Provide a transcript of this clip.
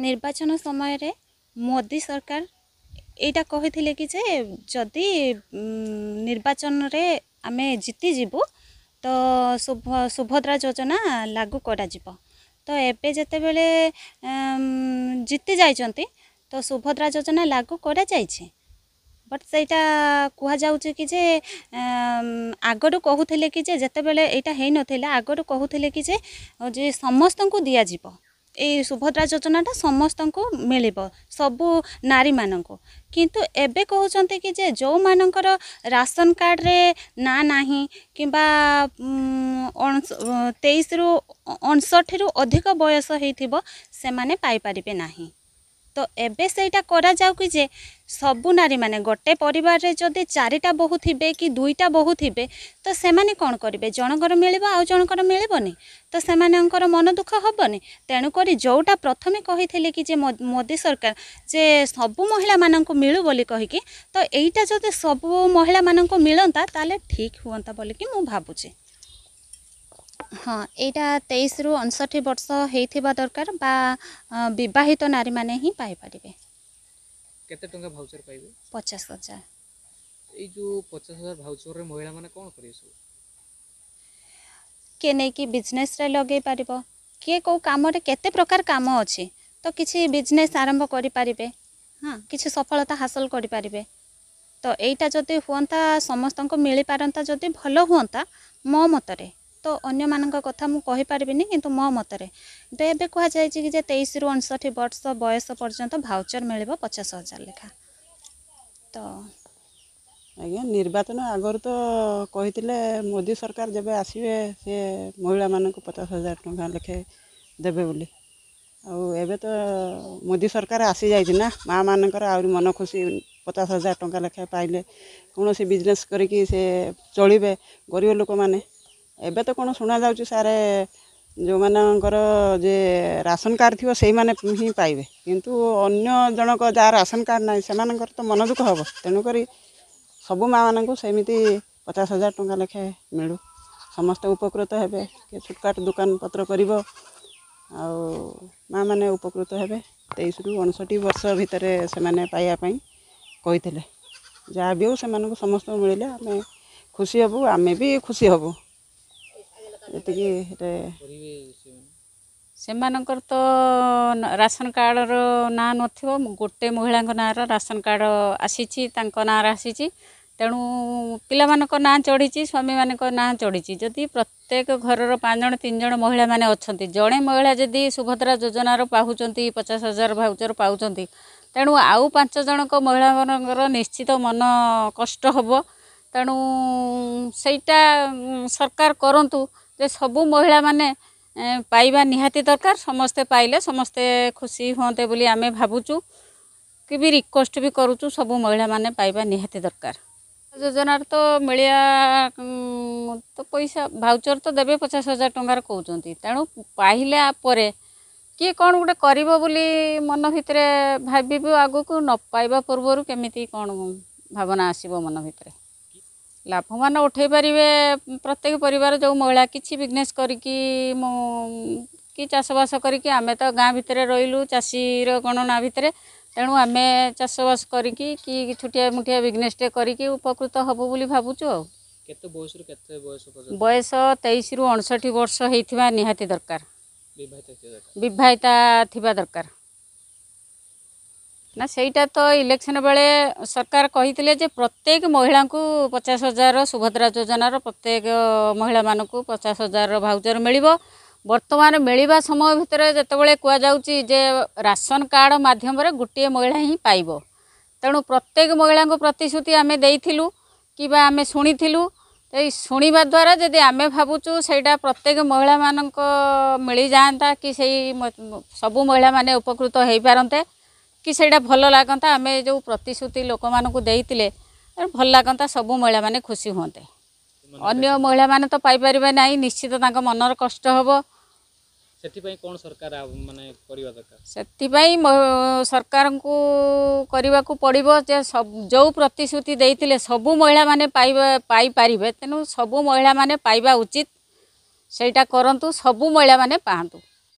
ନିର୍ବାଚନ ସମୟରେ ମୋଦି ସରକାର ଏଇଟା କହିଥିଲେ କି ଯେ ଯଦି ନିର୍ବାଚନରେ ଆମେ ଜିତିଯିବୁ ତ ସୁଭଦ୍ରା ଯୋଜନା ଲାଗୁ କରାଯିବ ତ ଏବେ ଯେତେବେଳେ ଜିତି ଯାଇଛନ୍ତି ତ ସୁଭଦ୍ରା ଯୋଜନା ଲାଗୁ କରାଯାଇଛି ବଟ୍ ସେଇଟା କୁହାଯାଉଛି କି ଯେ ଆଗରୁ କହୁଥିଲେ କି ଯେ ଯେତେବେଳେ ଏଇଟା ହେଇନଥିଲା ଆଗରୁ କହୁଥିଲେ କି ଯେ ଯେ ସମସ୍ତଙ୍କୁ ଦିଆଯିବ ଏଇ ସୁଭଦ୍ରା ଯୋଜନାଟା ସମସ୍ତଙ୍କୁ ମିଳିବ ସବୁ ନାରୀମାନଙ୍କୁ କିନ୍ତୁ ଏବେ କହୁଛନ୍ତି କି ଯେ ଯେଉଁମାନଙ୍କର ରାସନ କାର୍ଡ଼ରେ ନାଁ ନାହିଁ କିମ୍ବା ତେଇଶରୁ ଅଣଷଠିରୁ ଅଧିକ ବୟସ ହେଇଥିବ ସେମାନେ ପାଇପାରିବେ ନାହିଁ ତ ଏବେ ସେଇଟା କରାଯାଉ ଯେ ସବୁ ନାରୀମାନେ ଗୋଟେ ପରିବାରରେ ଯଦି ଚାରିଟା ବୋହୂ ଥିବେ କି ଦୁଇଟା ବୋହୂ ଥିବେ ତ ସେମାନେ କ'ଣ କରିବେ ଜଣଙ୍କର ମିଳିବ ଆଉ ଜଣଙ୍କର ମିଳିବନି ତ ସେମାନଙ୍କର ମନ ଦୁଃଖ ହେବନି ତେଣୁକରି ଯେଉଁଟା ପ୍ରଥମେ କହିଥିଲେ କି ଯେ ମୋଦି ସରକାର ଯେ ସବୁ ମହିଳାମାନଙ୍କୁ ମିଳୁ ବୋଲି କହିକି ତ ଏଇଟା ଯଦି ସବୁ ମହିଳାମାନଙ୍କୁ ମିଳନ୍ତା ତାହେଲେ ଠିକ୍ ହୁଅନ୍ତା ବୋଲିକି ମୁଁ ଭାବୁଛି हाँ यहाँ तेईस रु अंसठी वर्ष होता दरकार बहित नारी मैंने पचास हजार किए नहीं बिजनेस लगे पार किए कौ कम प्रकार कम अच्छे तो किसी बिजनेस आरंभ करें हाँ किसी सफलता हासिल करें तो यही जदि हाँ समस्त मिल पारंता जदि भल हाँ मो मतरे ତ ଅନ୍ୟମାନଙ୍କ କଥା ମୁଁ କହିପାରିବିନି କିନ୍ତୁ ମୋ ମତରେ କିନ୍ତୁ ଏବେ କୁହାଯାଇଛି କି ଯେ ତେଇଶରୁ ଅଣଷଠି ବର୍ଷ ବୟସ ପର୍ଯ୍ୟନ୍ତ ଭାଉଚର୍ ମିଳିବ ପଚାଶ ହଜାର ଲେଖା ତ ଆଜ୍ଞା ନିର୍ବାଚନ ଆଗରୁ ତ କହିଥିଲେ ମୋଦି ସରକାର ଯେବେ ଆସିବେ ସେ ମହିଳାମାନଙ୍କୁ ପଚାଶ ହଜାର ଟଙ୍କା ଲେଖେ ଦେବେ ବୋଲି ଆଉ ଏବେ ତ ମୋଦି ସରକାର ଆସିଯାଇଛି ନା ମାଆମାନଙ୍କର ଆହୁରି ମନ ଖୁସି ପଚାଶ ହଜାର ଟଙ୍କା ଲେଖାଏଁ ପାଇଲେ କୌଣସି ବିଜନେସ୍ କରିକି ସେ ଚଳିବେ ଗରିବ ଲୋକମାନେ ଏବେ ତ କ'ଣ ଶୁଣାଯାଉଛି ସାର୍ ଯେଉଁମାନଙ୍କର ଯେ ରାସନ କାର୍ଡ଼ ଥିବ ସେଇମାନେ ହିଁ ପାଇବେ କିନ୍ତୁ ଅନ୍ୟ ଜଣକ ଯାହା ରାସନ କାର୍ଡ଼ ନାହିଁ ସେମାନଙ୍କର ତ ମନ ଦୁଃଖ ହେବ ତେଣୁକରି ସବୁ ମାଆମାନଙ୍କୁ ସେମିତି ପଚାଶ ହଜାର ଟଙ୍କା ଲେଖେ ମିଳୁ ସମସ୍ତେ ଉପକୃତ ହେବେ କିଏ ଛୋଟକାଟ ଦୋକାନ ପତ୍ର କରିବ ଆଉ ମାଆମାନେ ଉପକୃତ ହେବେ ତେଇଶରୁ ଅଣଷଠି ବର୍ଷ ଭିତରେ ସେମାନେ ପାଇବା ପାଇଁ କହିଥିଲେ ଯାହା ବି ହେଉ ସେମାନଙ୍କୁ ସମସ୍ତଙ୍କୁ ମିଳିଲେ ଆମେ ଖୁସି ହେବୁ ଆମେ ବି ଖୁସି ହେବୁ ଏତିକି ସେମାନଙ୍କର ତ ରାସନ କାର୍ଡ଼ର ନାଁ ନଥିବ ଗୋଟେ ମହିଳାଙ୍କ ନାଁର ରାସନ କାର୍ଡ଼ ଆସିଛି ତାଙ୍କ ନାଁରେ ଆସିଛି ତେଣୁ ପିଲାମାନଙ୍କ ନାଁ ଚଢ଼ିଛି ସ୍ୱାମୀମାନଙ୍କ ନାଁ ଚଢ଼ିଛି ଯଦି ପ୍ରତ୍ୟେକ ଘରର ପାଞ୍ଚ ଜଣ ତିନି ଜଣ ମହିଳାମାନେ ଅଛନ୍ତି ଜଣେ ମହିଳା ଯଦି ସୁଭଦ୍ରା ଯୋଜନାର ପାଉଛନ୍ତି ପଚାଶ ହଜାର ଭାଉଚର ପାଉଛନ୍ତି ତେଣୁ ଆଉ ପାଞ୍ଚ ଜଣଙ୍କ ମହିଳାମାନଙ୍କର ନିଶ୍ଚିତ ମନ କଷ୍ଟ ହେବ ତେଣୁ ସେଇଟା ସରକାର କରନ୍ତୁ ଯେ ସବୁ ମହିଳାମାନେ ପାଇବା ନିହାତି ଦରକାର ସମସ୍ତେ ପାଇଲେ ସମସ୍ତେ ଖୁସି ହୁଅନ୍ତେ ବୋଲି ଆମେ ଭାବୁଛୁ କି ବି ରିକ୍ୱେଷ୍ଟ ବି କରୁଛୁ ସବୁ ମହିଳାମାନେ ପାଇବା ନିହାତି ଦରକାର ଯୋଜନାରେ ତ ମିଳିଆ ତ ପଇସା ଭାଉଚର ତ ଦେବେ ପଚାଶ ହଜାର ଟଙ୍କାର କହୁଛନ୍ତି ତେଣୁ ପାଇଲା ପରେ କିଏ କ'ଣ ଗୋଟେ କରିବ ବୋଲି ମନ ଭିତରେ ଭାବିବୁ ଆଗକୁ ନ ପାଇବା ପୂର୍ବରୁ କେମିତି କ'ଣ ଭାବନା ଆସିବ ମନ ଭିତରେ लाभवान उठे पारे प्रत्येक पर जो महिला किसी बिजनेस करसबाश करी आम तो गाँ भितर रही चाषी गणना भितर तेणु आम चाषवास कर छोटिया मुठिया बिजनेसटे करकृत हबु बोली भावचु बयस तेईस रु अड़ष वर्ष होरकार दरकार ନା ସେଇଟା ତ ଇଲେକ୍ସନ୍ ବେଳେ ସରକାର କହିଥିଲେ ଯେ ପ୍ରତ୍ୟେକ ମହିଳାଙ୍କୁ ପଚାଶ ହଜାର ସୁଭଦ୍ରା ଯୋଜନାର ପ୍ରତ୍ୟେକ ମହିଳାମାନଙ୍କୁ ପଚାଶ ହଜାରର ଭାଉଚର୍ ମିଳିବ ବର୍ତ୍ତମାନ ମିଳିବା ସମୟ ଭିତରେ ଯେତେବେଳେ କୁହାଯାଉଛି ଯେ ରାସନ କାର୍ଡ଼ ମାଧ୍ୟମରେ ଗୋଟିଏ ମହିଳା ହିଁ ପାଇବ ତେଣୁ ପ୍ରତ୍ୟେକ ମହିଳାଙ୍କୁ ପ୍ରତିଶ୍ରୁତି ଆମେ ଦେଇଥିଲୁ କିମ୍ବା ଆମେ ଶୁଣିଥିଲୁ ଏଇ ଶୁଣିବା ଦ୍ୱାରା ଯଦି ଆମେ ଭାବୁଛୁ ସେଇଟା ପ୍ରତ୍ୟେକ ମହିଳାମାନଙ୍କ ମିଳିଯାଆନ୍ତା କି ସେଇ ସବୁ ମହିଳାମାନେ ଉପକୃତ ହୋଇପାରନ୍ତେ କି ସେଇଟା ଭଲ ଲାଗନ୍ତା ଆମେ ଯେଉଁ ପ୍ରତିଶ୍ରୁତି ଲୋକମାନଙ୍କୁ ଦେଇଥିଲେ ଭଲ ଲାଗନ୍ତା ସବୁ ମହିଳାମାନେ ଖୁସି ହୁଅନ୍ତେ ଅନ୍ୟ ମହିଳାମାନେ ତ ପାଇପାରିବେ ନାହିଁ ନିଶ୍ଚିତ ତାଙ୍କ ମନର କଷ୍ଟ ହେବ ସେଥିପାଇଁ କ'ଣ ସରକାର ମାନେ କରିବା ଦରକାର ସେଥିପାଇଁ ସରକାରଙ୍କୁ କରିବାକୁ ପଡ଼ିବ ଯେ ଯେଉଁ ପ୍ରତିଶ୍ରୁତି ଦେଇଥିଲେ ସବୁ ମହିଳାମାନେ ପାଇବା ପାଇପାରିବେ ତେଣୁ ସବୁ ମହିଳାମାନେ ପାଇବା ଉଚିତ ସେଇଟା କରନ୍ତୁ ସବୁ ମହିଳାମାନେ ପାଆନ୍ତୁ